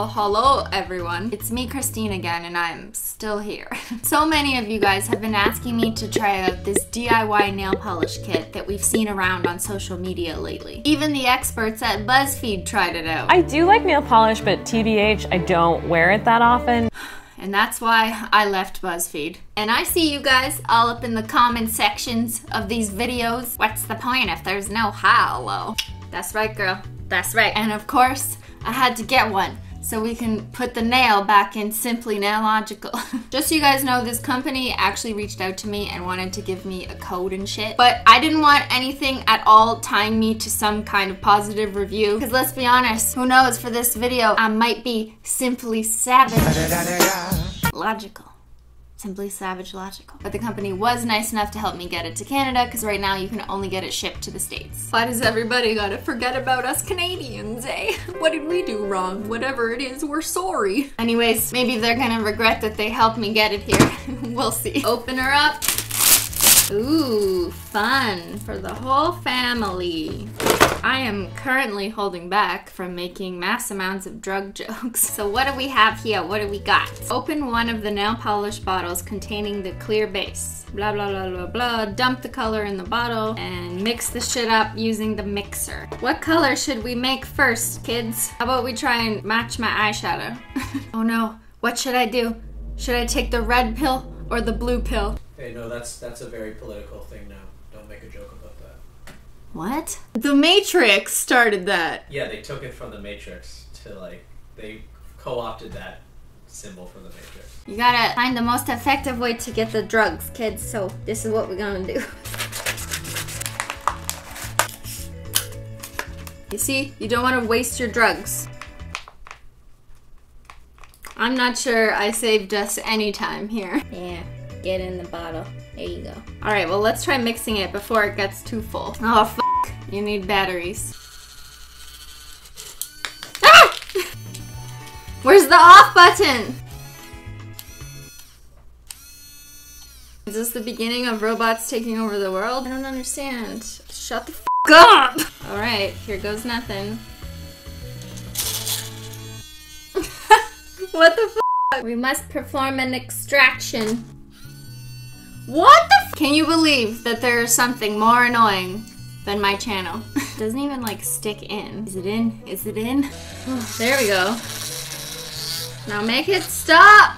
Well, hello everyone. It's me, Christine again, and I'm still here. so many of you guys have been asking me to try out this DIY nail polish kit that we've seen around on social media lately. Even the experts at BuzzFeed tried it out. I do like nail polish, but TBH, I don't wear it that often. And that's why I left BuzzFeed. And I see you guys all up in the comment sections of these videos. What's the point if there's no how? That's right, girl. That's right. And of course, I had to get one so we can put the nail back in Simply Nailogical. Just so you guys know, this company actually reached out to me and wanted to give me a code and shit. But I didn't want anything at all tying me to some kind of positive review. Because let's be honest, who knows, for this video, I might be simply savage. Logical. Simply Savage Logical. But the company was nice enough to help me get it to Canada because right now you can only get it shipped to the States. Why does everybody gotta forget about us Canadians, eh? What did we do wrong? Whatever it is, we're sorry. Anyways, maybe they're gonna regret that they helped me get it here. we'll see. Open her up. Ooh, fun for the whole family. I am currently holding back from making mass amounts of drug jokes. So what do we have here? What do we got? Open one of the nail polish bottles containing the clear base. Blah, blah, blah, blah, blah. Dump the color in the bottle and mix the shit up using the mixer. What color should we make first, kids? How about we try and match my eyeshadow? oh no, what should I do? Should I take the red pill or the blue pill? Hey, no, that's that's a very political thing now. Don't make a joke about. What? The Matrix started that. Yeah, they took it from the Matrix to like they co-opted that symbol from the Matrix. You gotta find the most effective way to get the drugs, kids. So this is what we're gonna do. You see, you don't want to waste your drugs. I'm not sure I saved us any time here. Yeah, get in the bottle. There you go. All right, well, let's try mixing it before it gets too full. Oh, f You need batteries. Ah! Where's the off button? Is this the beginning of robots taking over the world? I don't understand. Shut the f up! Alright, here goes nothing. what the f We must perform an extraction. What the f Can you believe that there is something more annoying than my channel? Doesn't even like stick in. Is it in? Is it in? Oh, there we go. Now make it stop!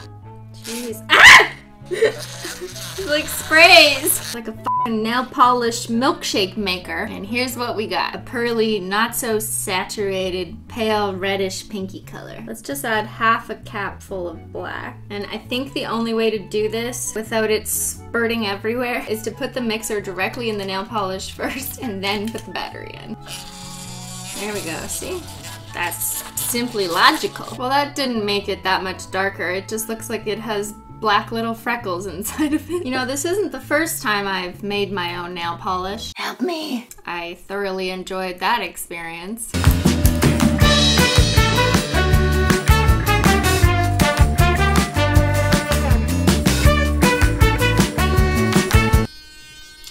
Jeez. Ah! like sprays. Like a nail polish milkshake maker. And here's what we got. A pearly, not so saturated, pale reddish pinky color. Let's just add half a cap full of black. And I think the only way to do this without it spurting everywhere is to put the mixer directly in the nail polish first and then put the battery in. There we go, see? That's simply logical. Well, that didn't make it that much darker. It just looks like it has black little freckles inside of it. You know, this isn't the first time I've made my own nail polish. Help me. I thoroughly enjoyed that experience.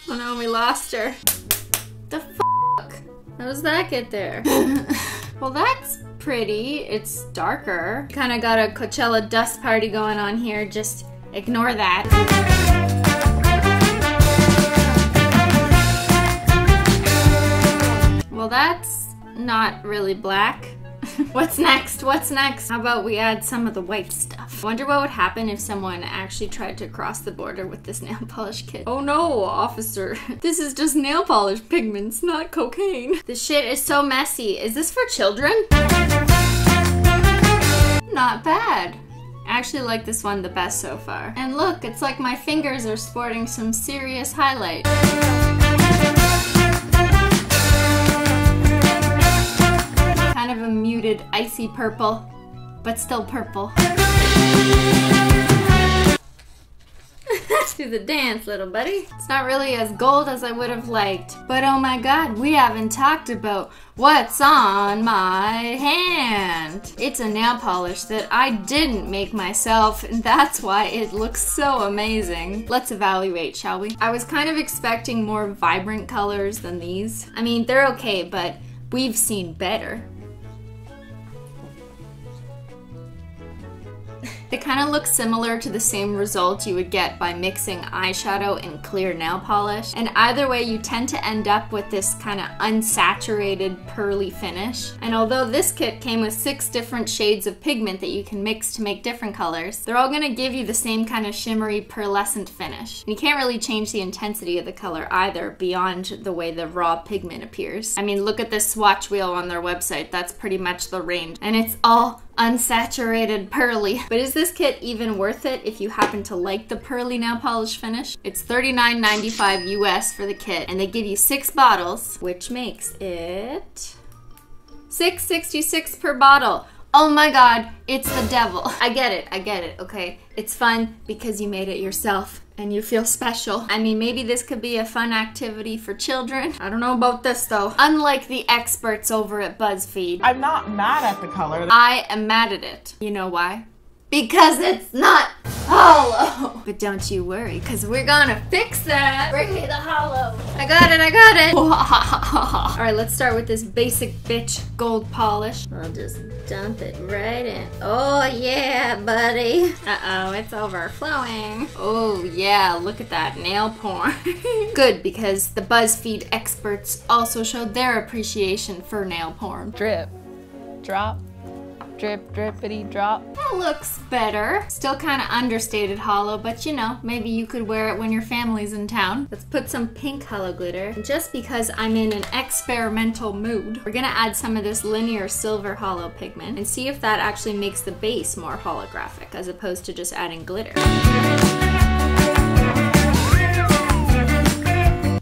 Oh no, we lost her. The fuck? How does that get there? well, that's pretty. It's darker. Kind of got a Coachella dust party going on here. Just ignore that. Well, that's not really black. What's next? What's next? How about we add some of the white stuff? Wonder what would happen if someone actually tried to cross the border with this nail polish kit. Oh no, officer. This is just nail polish pigments, not cocaine. This shit is so messy. Is this for children? Not bad. I actually like this one the best so far. And look, it's like my fingers are sporting some serious highlight. Kind of a muted icy purple, but still purple. Do the dance, little buddy. It's not really as gold as I would have liked, but oh my god, we haven't talked about what's on my hand. It's a nail polish that I didn't make myself, and that's why it looks so amazing. Let's evaluate, shall we? I was kind of expecting more vibrant colors than these. I mean, they're okay, but we've seen better. They kind of look similar to the same result you would get by mixing eyeshadow and clear nail polish. And either way, you tend to end up with this kind of unsaturated pearly finish. And although this kit came with six different shades of pigment that you can mix to make different colors, they're all gonna give you the same kind of shimmery pearlescent finish. And you can't really change the intensity of the color either beyond the way the raw pigment appears. I mean, look at this swatch wheel on their website. That's pretty much the range. And it's all unsaturated pearly. But is this kit even worth it if you happen to like the pearly nail polish finish? It's $39.95 US for the kit, and they give you six bottles, which makes it 666 per bottle. Oh my god, it's the devil. I get it, I get it, okay? It's fun because you made it yourself and you feel special. I mean, maybe this could be a fun activity for children. I don't know about this though. Unlike the experts over at BuzzFeed, I'm not mad at the color. I am mad at it. You know why? Because it's not holo. But don't you worry, because we're gonna fix that. Bring me the holo. I got it, I got it. All right, let's start with this basic bitch gold polish. I'll just dump it right in. Oh yeah, buddy. Uh-oh, it's overflowing. Oh yeah, look at that nail porn. Good, because the BuzzFeed experts also showed their appreciation for nail porn. Drip, drop, drip, drippity drop. That looks better. Still kind of understated holo, but you know, maybe you could wear it when your family's in town. Let's put some pink holo glitter. Just because I'm in an experimental mood, we're gonna add some of this linear silver holo pigment and see if that actually makes the base more holographic as opposed to just adding glitter.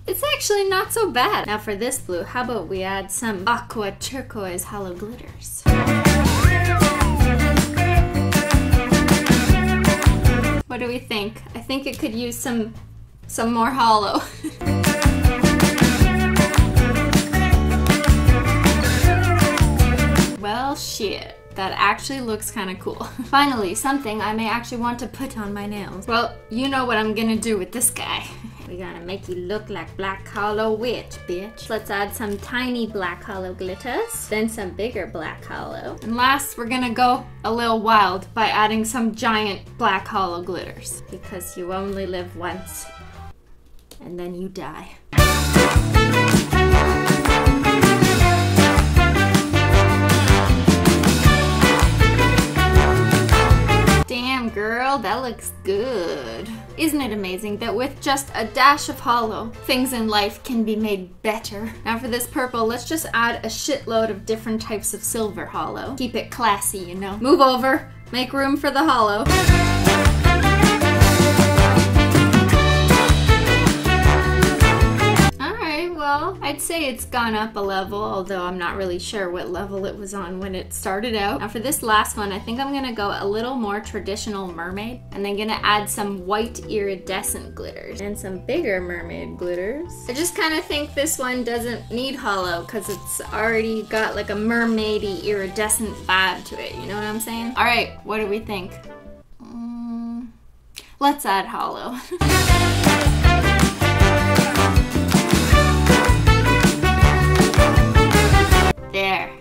It's actually not so bad. Now for this blue, how about we add some aqua turquoise holo glitters. What do we think? I think it could use some some more holo. well, shit. That actually looks kind of cool. Finally, something I may actually want to put on my nails. Well, you know what I'm gonna do with this guy. We're gonna make you look like Black Holo Witch, bitch. Let's add some tiny Black Holo glitters, then some bigger Black Holo. And last, we're gonna go a little wild by adding some giant Black Holo glitters. Because you only live once, and then you die. Damn, girl, that looks good. Isn't it amazing that with just a dash of holo, things in life can be made better? Now for this purple, let's just add a shitload of different types of silver holo. Keep it classy, you know. Move over, make room for the holo. Well, I'd say it's gone up a level, although I'm not really sure what level it was on when it started out. Now for this last one, I think I'm gonna go a little more traditional mermaid, and then gonna add some white iridescent glitters and some bigger mermaid glitters. I just kind of think this one doesn't need holo because it's already got like a mermaidy iridescent vibe to it, you know what I'm saying? Alright, what do we think? Mm, let's add holo. There.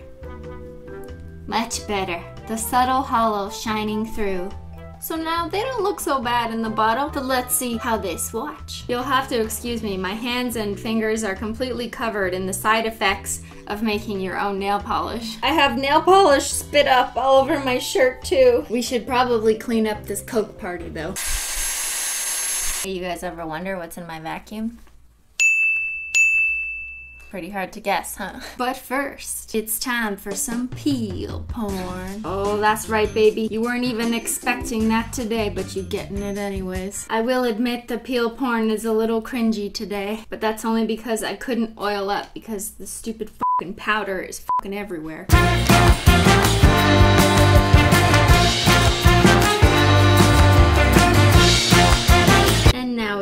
Much better. The subtle holo shining through. So now they don't look so bad in the bottle, but let's see how they swatch. You'll have to excuse me, my hands and fingers are completely covered in the side effects of making your own nail polish. I have nail polish spit up all over my shirt too. We should probably clean up this Coke party though. You guys ever wonder what's in my vacuum? Pretty hard to guess, huh? But first, it's time for some peel porn. Oh, that's right, baby. You weren't even expecting that today, but you're getting it anyways. I will admit the peel porn is a little cringy today, but that's only because I couldn't oil up because the stupid fucking powder is fucking everywhere.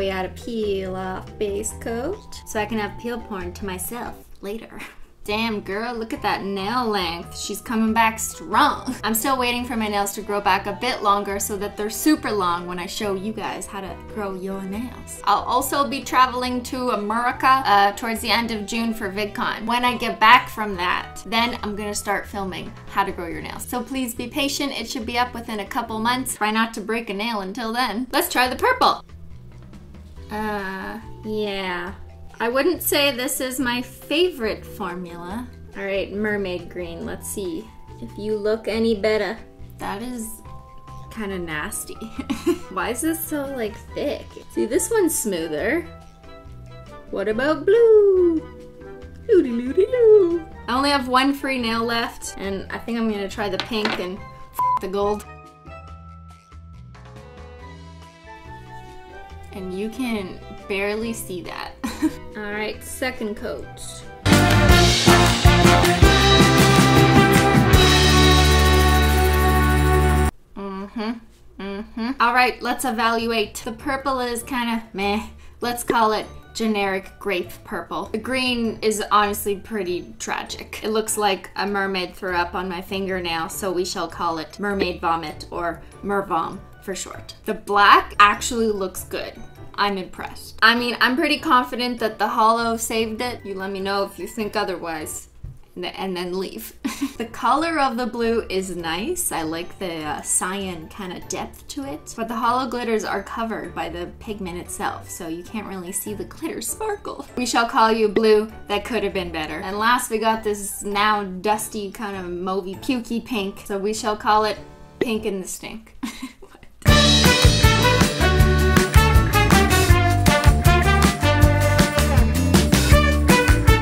We add a peel off base coat so I can have peel porn to myself later. Damn, girl, look at that nail length. She's coming back strong. I'm still waiting for my nails to grow back a bit longer so that they're super long when I show you guys how to grow your nails. I'll also be traveling to America uh, towards the end of June for VidCon. When I get back from that, then I'm gonna start filming how to grow your nails. So please be patient. It should be up within a couple months. Try not to break a nail until then. Let's try the purple. Uh, yeah. I wouldn't say this is my favorite formula. All right, mermaid green. Let's see if you look any better. That is kind of nasty. Why is this so like thick? See, this one's smoother. What about blue? Loody loody loo. I only have one free nail left, and I think I'm gonna try the pink and the gold. And you can barely see that. All right, second coat. Mm-hmm, mm-hmm. All right, let's evaluate. The purple is kind of meh. Let's call it generic grape purple. The green is honestly pretty tragic. It looks like a mermaid threw up on my fingernail, so we shall call it mermaid vomit or mervom for short. The black actually looks good. I'm impressed. I mean, I'm pretty confident that the holo saved it. You let me know if you think otherwise and then leave. the color of the blue is nice. I like the uh, cyan kind of depth to it. But the holo glitters are covered by the pigment itself, so you can't really see the glitter sparkle. We shall call you blue. That could have been better. And last we got this now dusty kind of mauvey pukey pink, so we shall call it pink in the stink.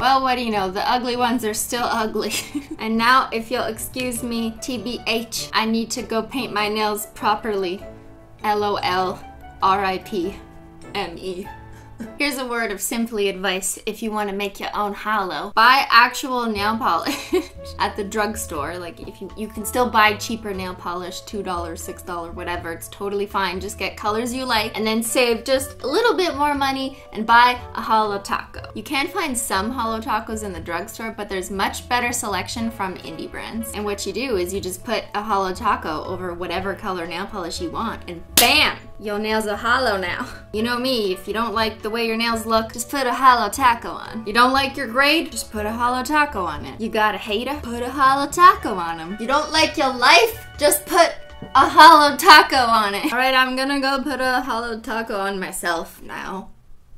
Well, what do you know? The ugly ones are still ugly. and now, if you'll excuse me, TBH, I need to go paint my nails properly. LOL, RIP, ME. Here's a word of simply advice if you want to make your own holo. Buy actual nail polish at the drugstore. Like if you, you can still buy cheaper nail polish, $2, $6, whatever. It's totally fine. Just get colors you like and then save just a little bit more money and buy a holo taco. You can find some holo tacos in the drugstore, but there's much better selection from indie brands. And what you do is you just put a holo taco over whatever color nail polish you want and bam! Your nails are holo now. You know me, if you don't like the way your nails look, just put a holo taco on. You don't like your grade? Just put a holo taco on it. You got a hater? Put a holo taco on them. You don't like your life? Just put a holo taco on it. Alright, I'm gonna go put a holo taco on myself now.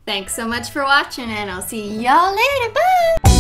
Thanks so much for watching and I'll see y'all later. Bye!